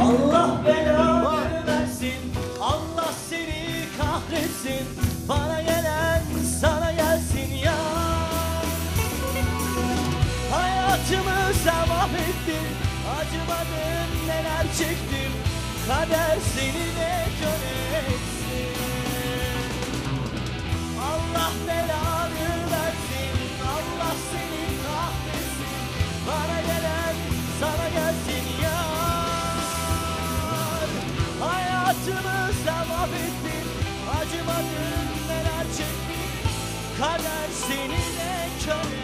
Allah belanı versin. Allah seni kahretsin. Bana gelen sana gelsin ya. Hayatımı mahvettin Acımadın neler çektim Kader seni de Hayatımızda mahvettin Acımadın neler çektin? Kader seni de kör